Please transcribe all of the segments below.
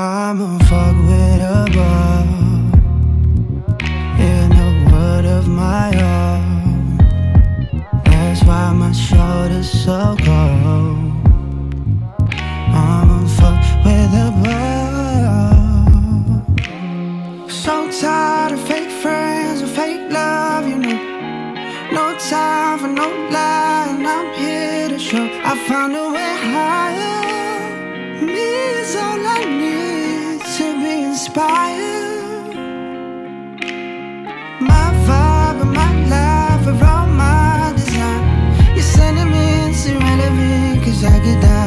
I'm unfuckwitable In a word of my own That's why my shoulder's so cold. fire. My vibe and my life are all my design. You're sending me it's irrelevant cause I get down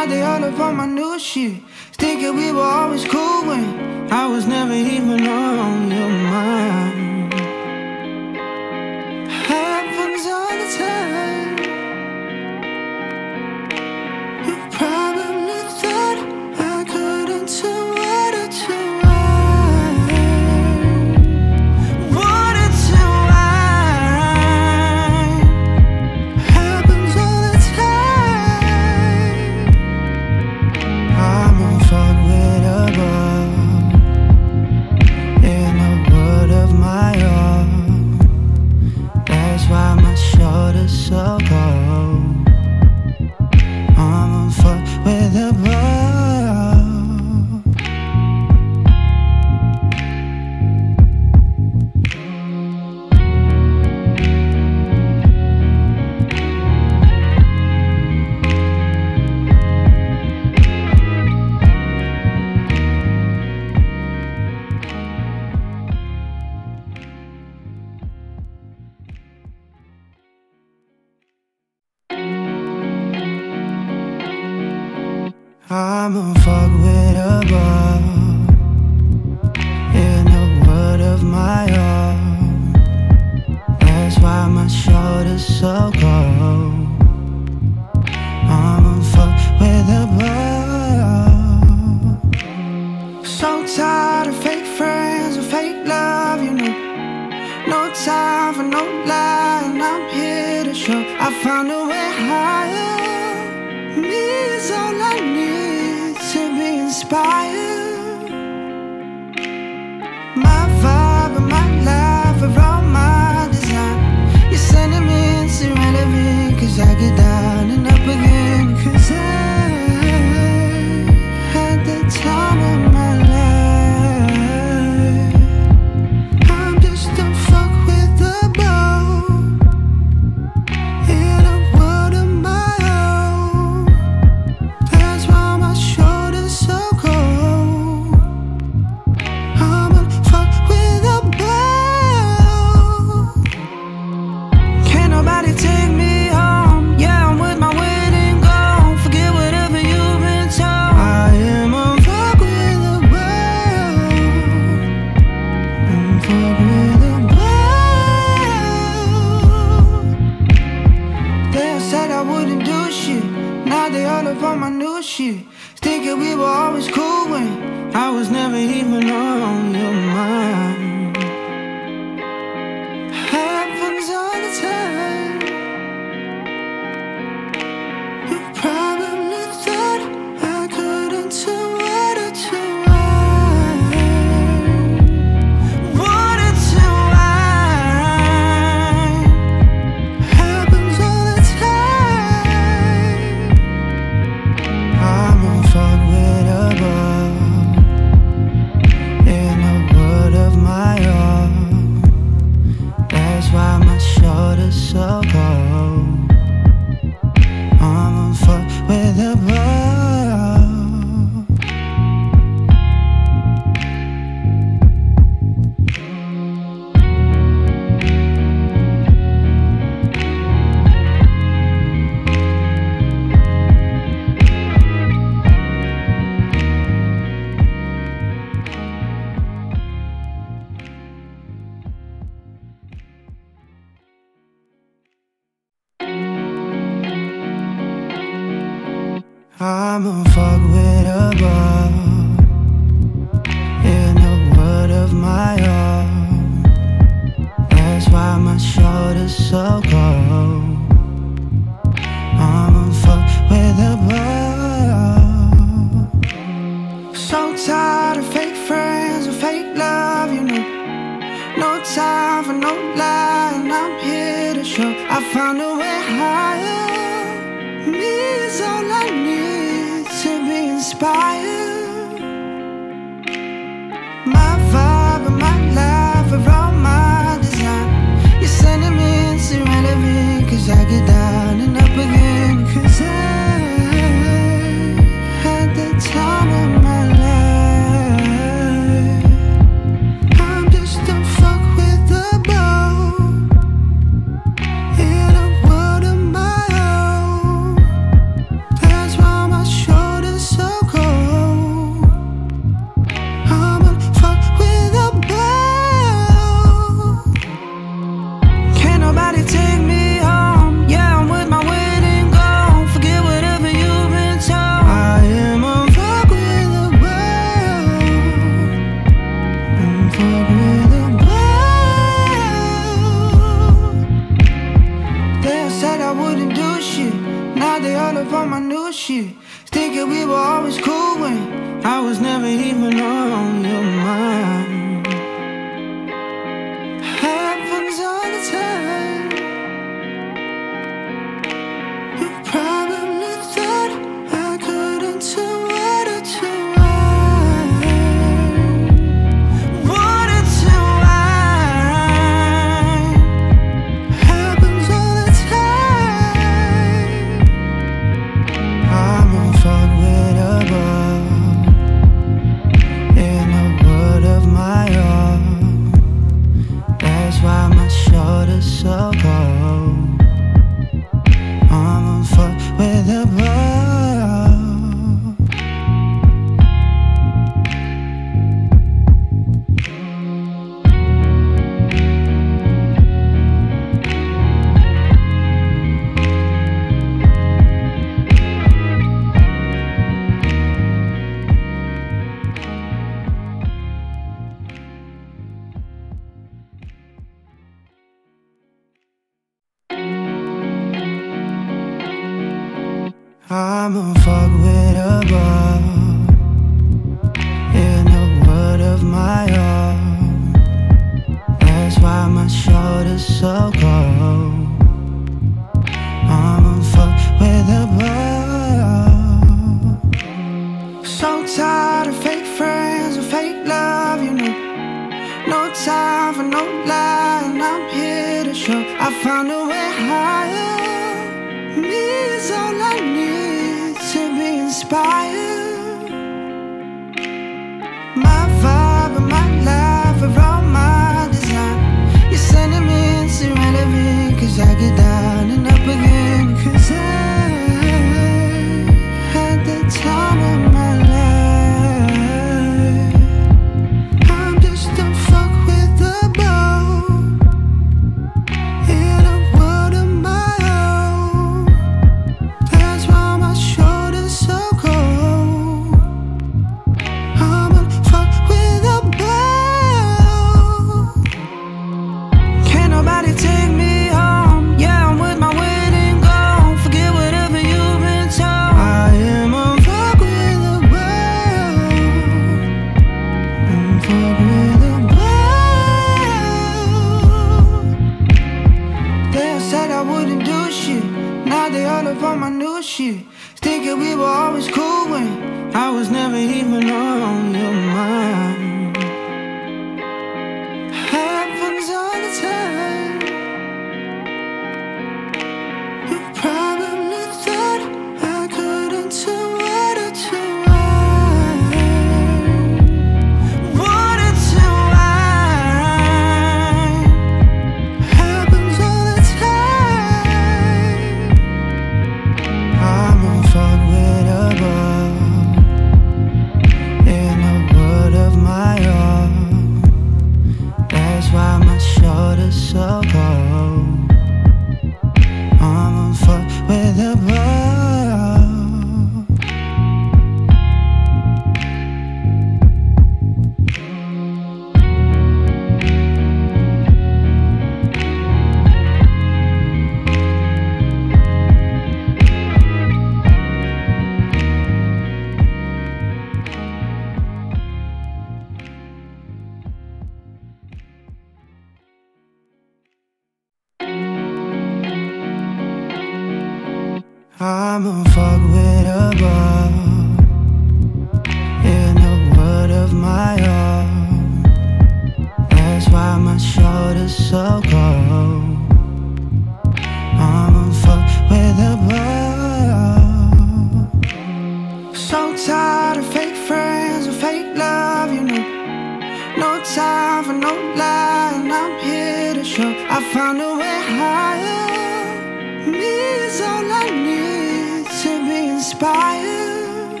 Found a way higher. Me is all I need to be inspired.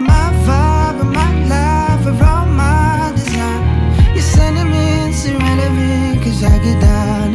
My vibe and my life are all my design. You're sending me into relevant, cause I get down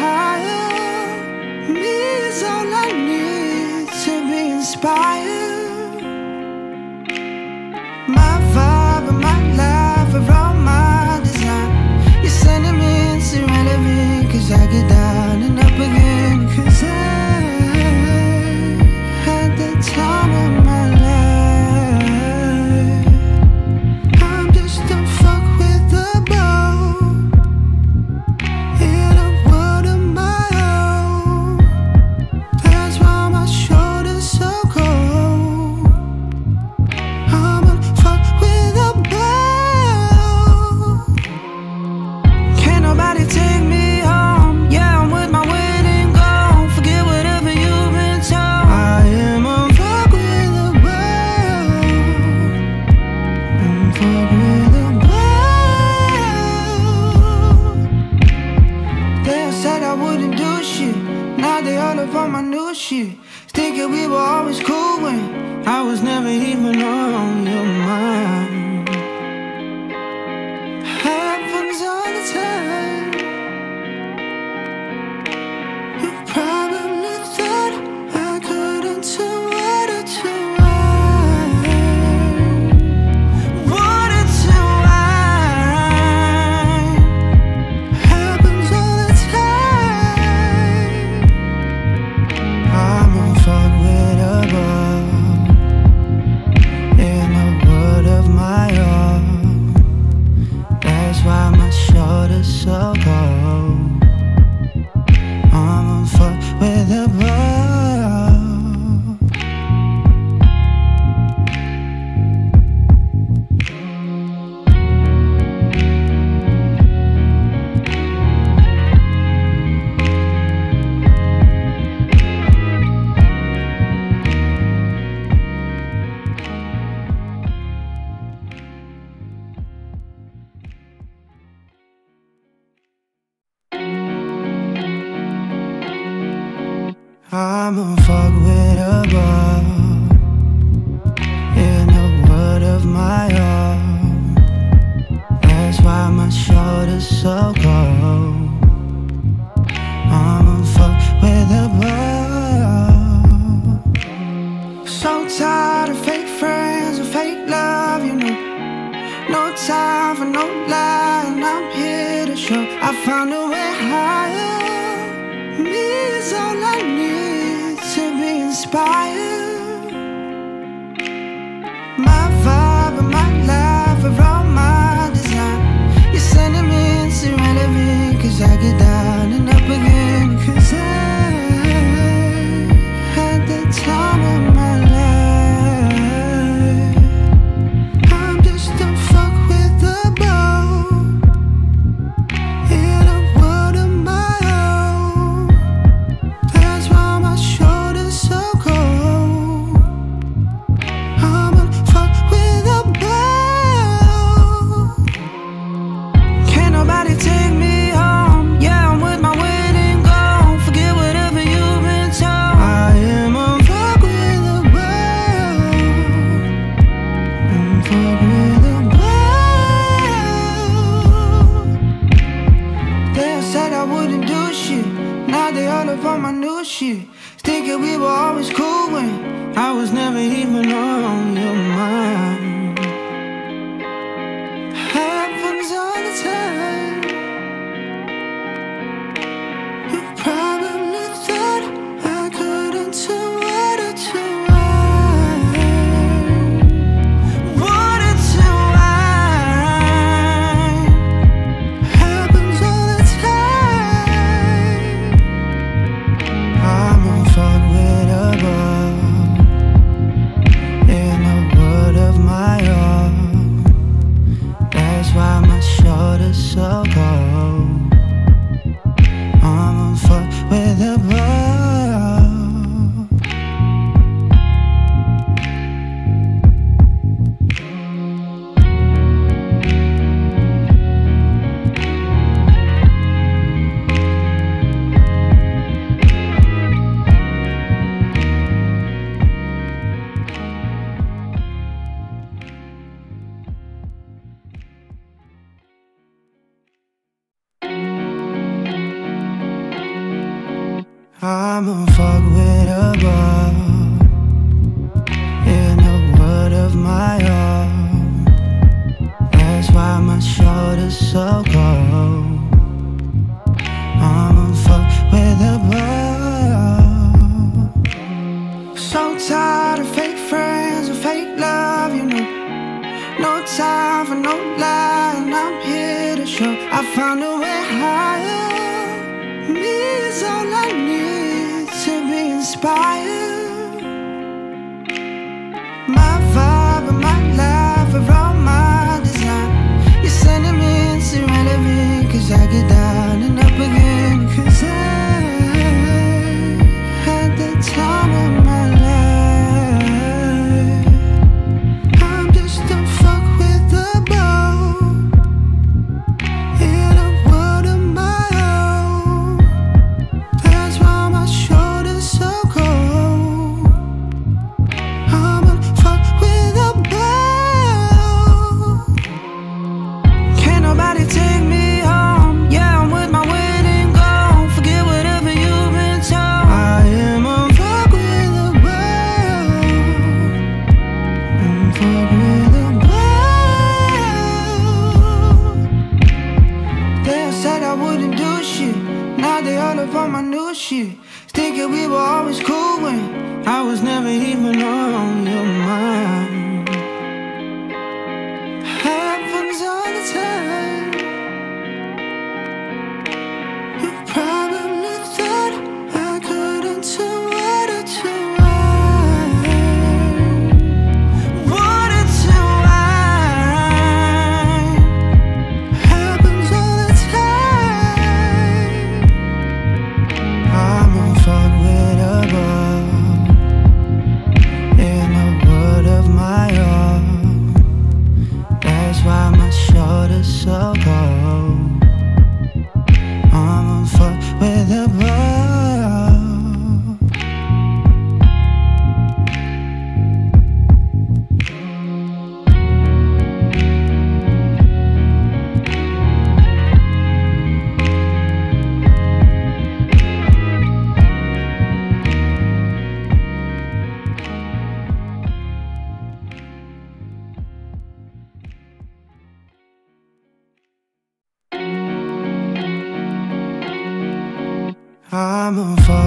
higher. Me is all I need to be inspired. My vibe my life all my design. I get down and up again. Cause I had the time of my they all up on my new shit. Thinking we were always cool when I was never even on your mind. Happens all the time. You probably 糟糕 I'ma fuck with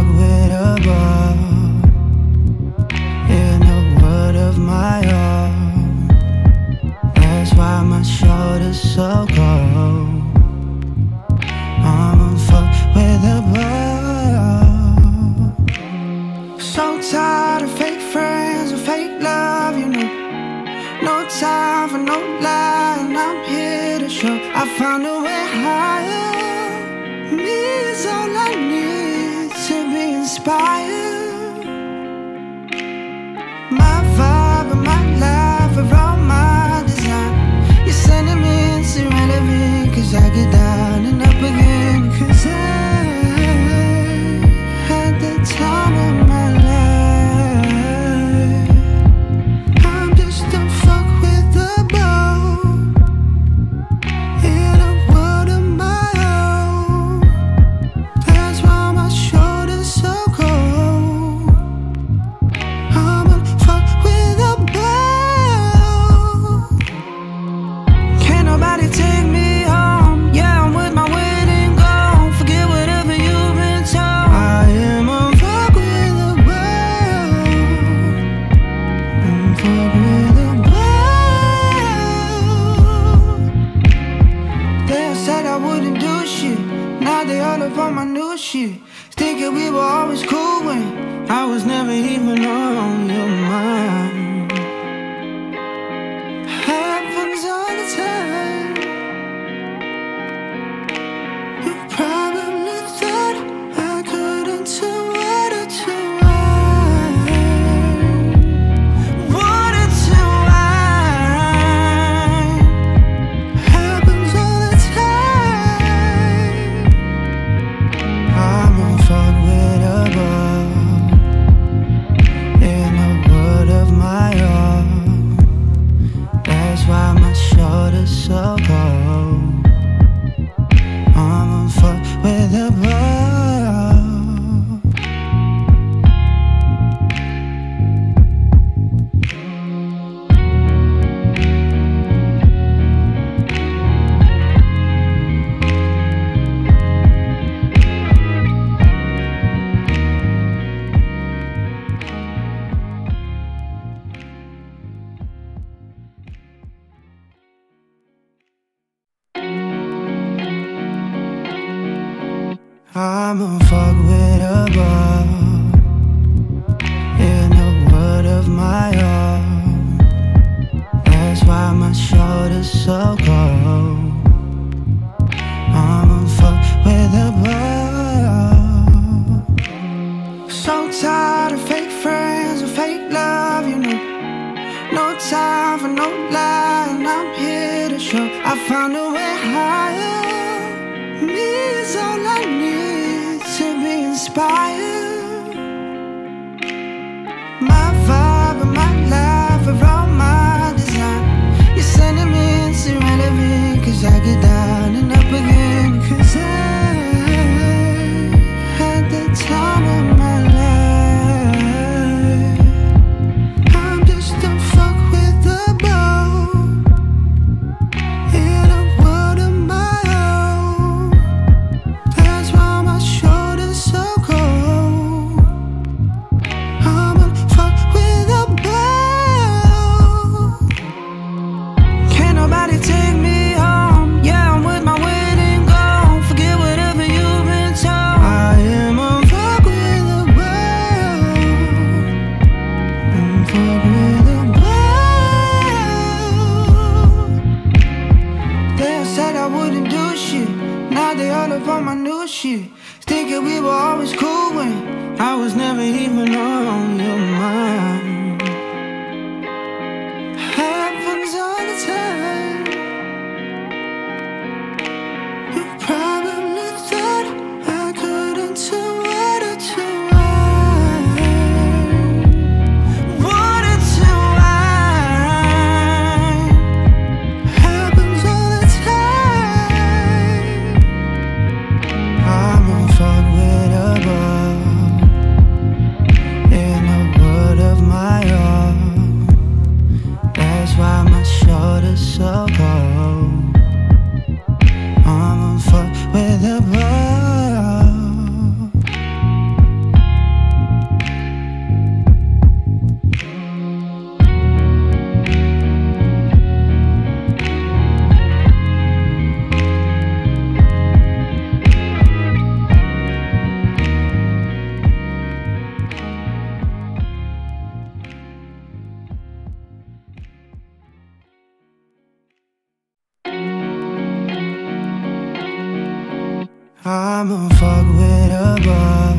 I'm a fuck with a ball.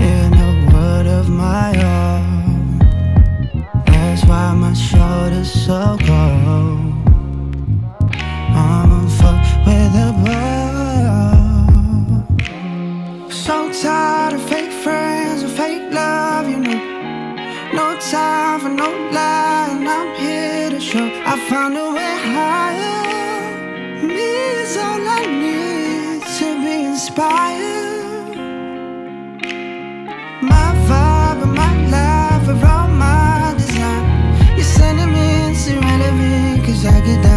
In a world of my own. That's why my shoulders so I get that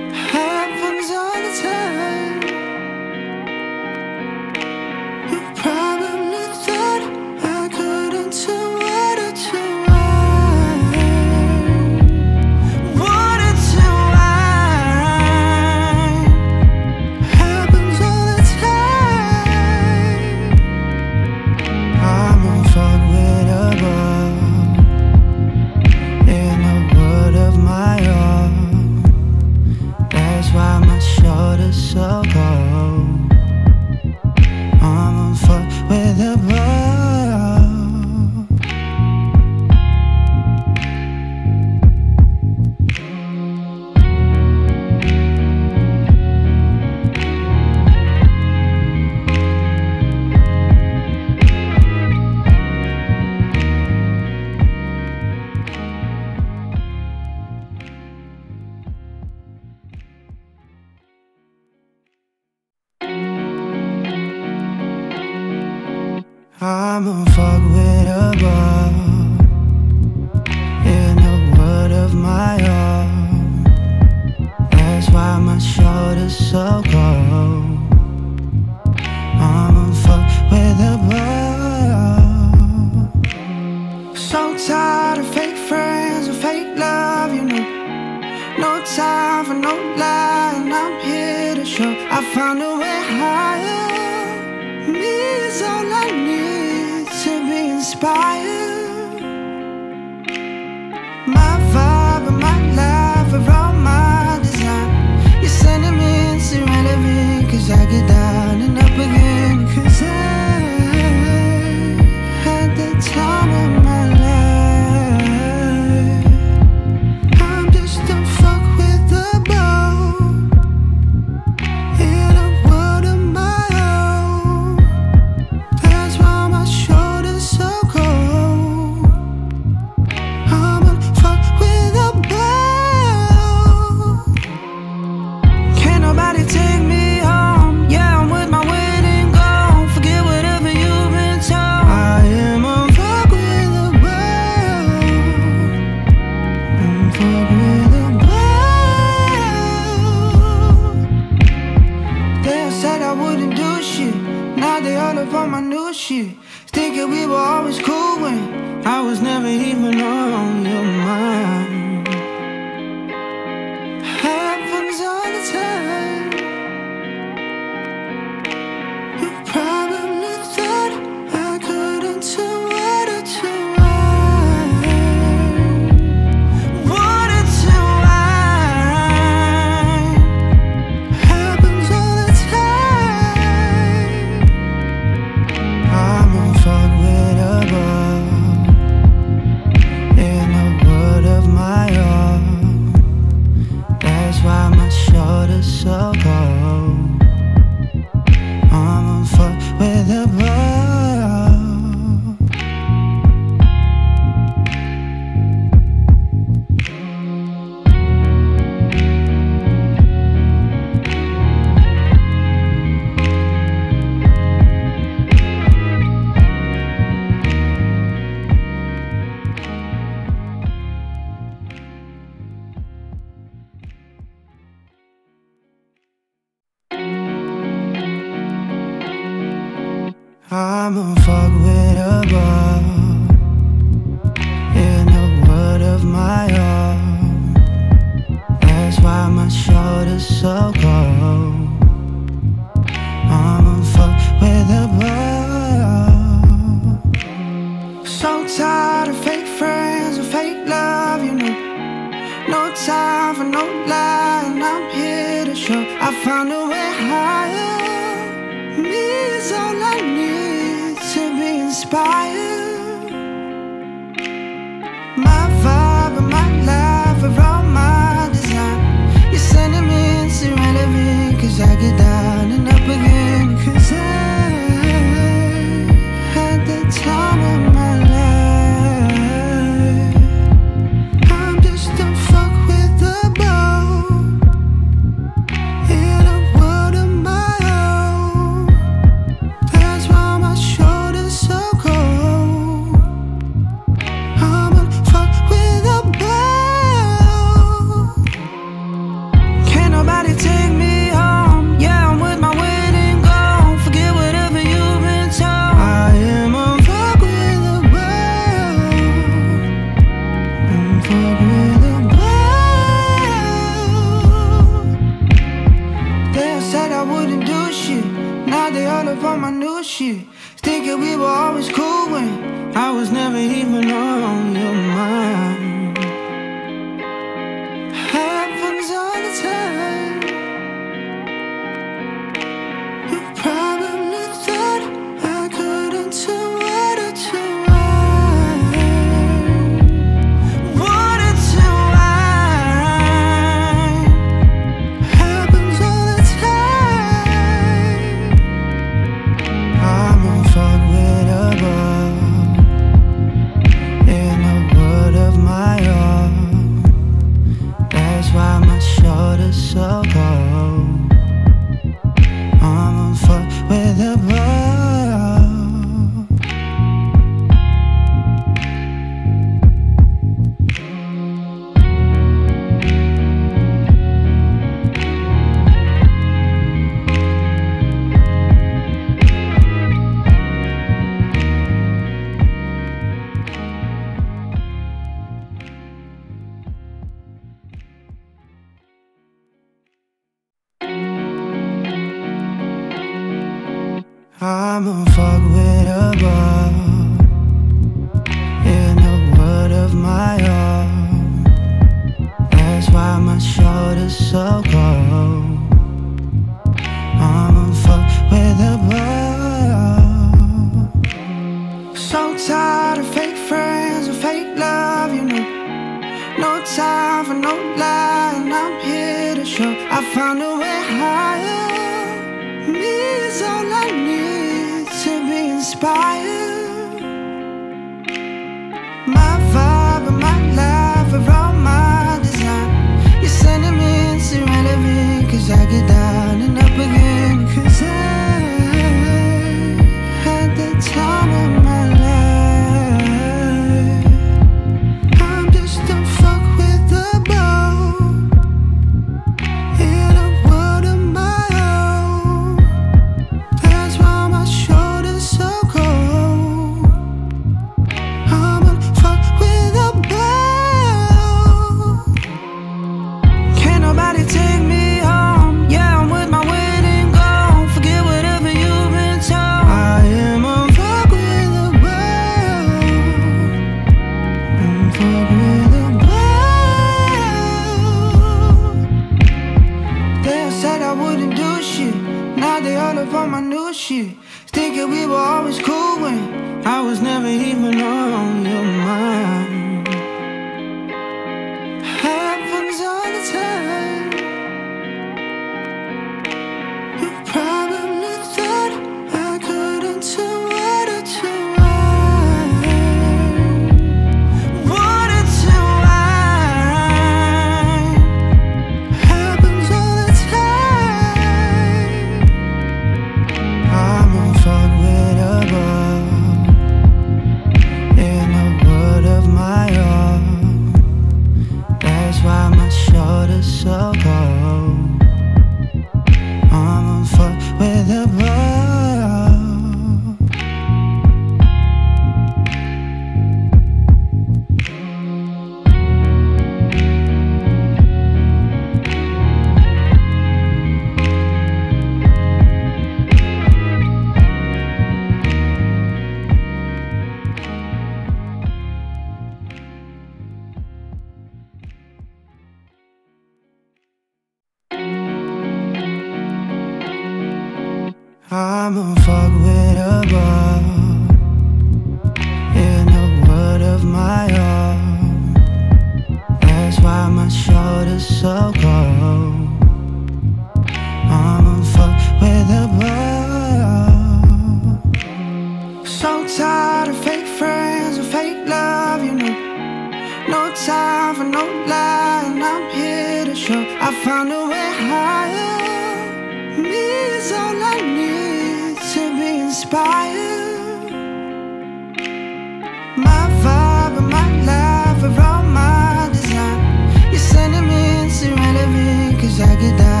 relevant, cause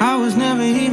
I was never here.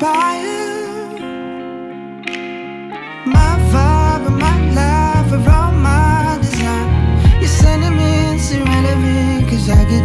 inspired. My vibe and my life are all my design. You're sending me irrelevant, cause I get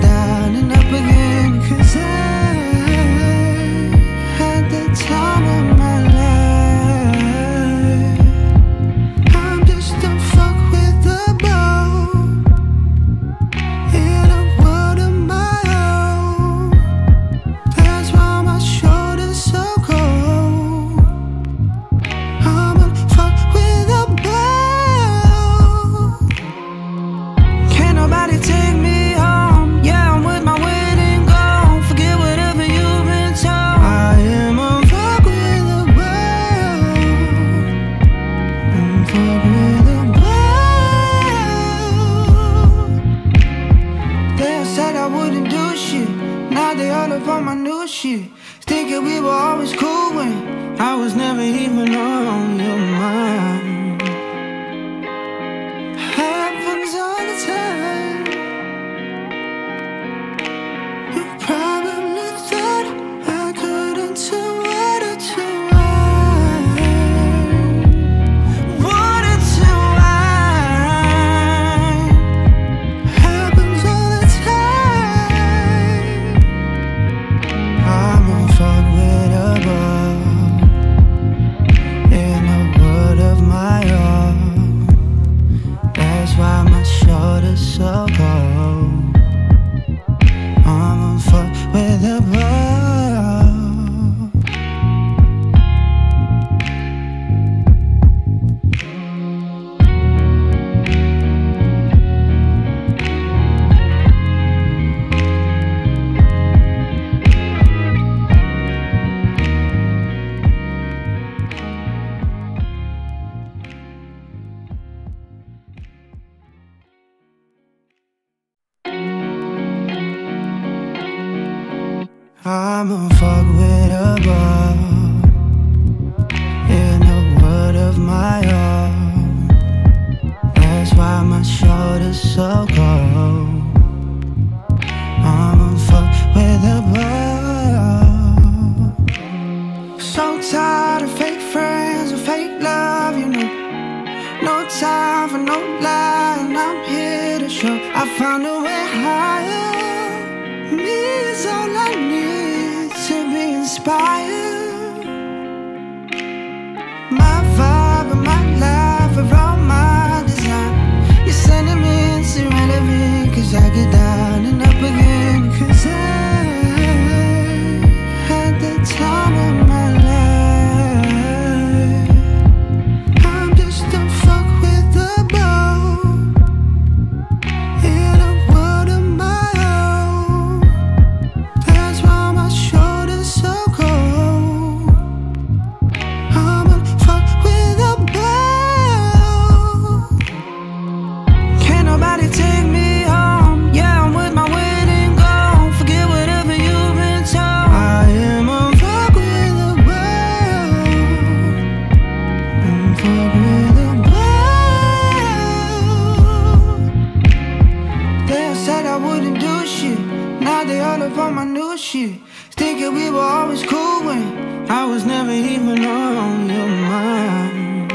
my new shit Thinking we were always cool when I was never even on your mind.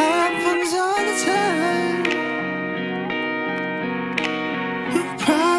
Happens all the time. You probably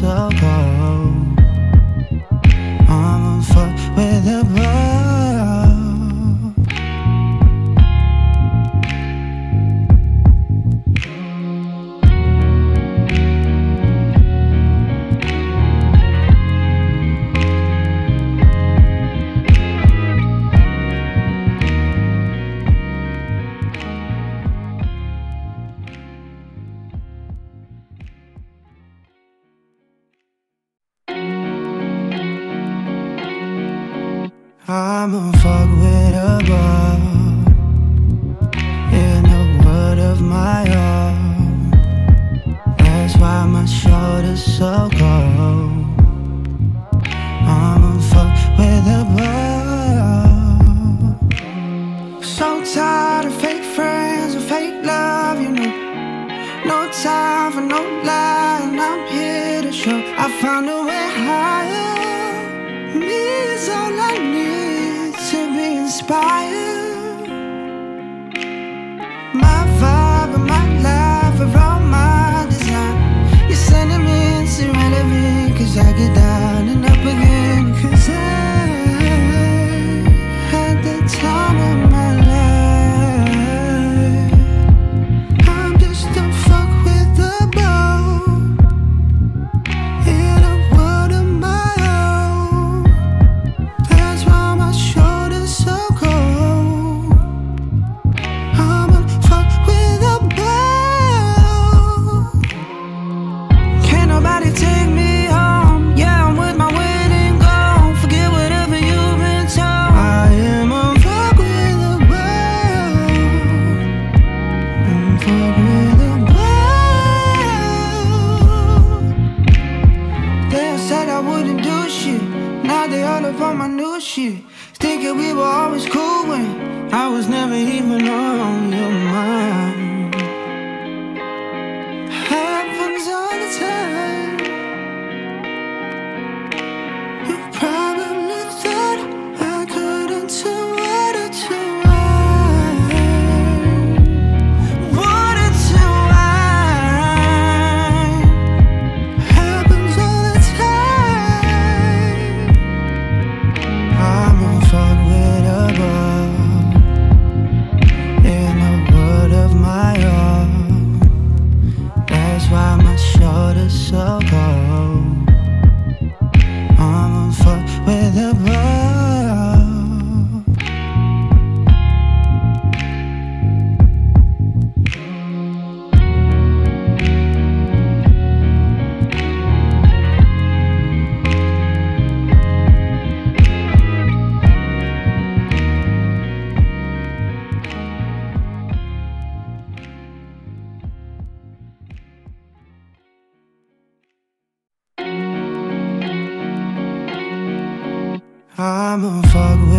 so I'ma fuck with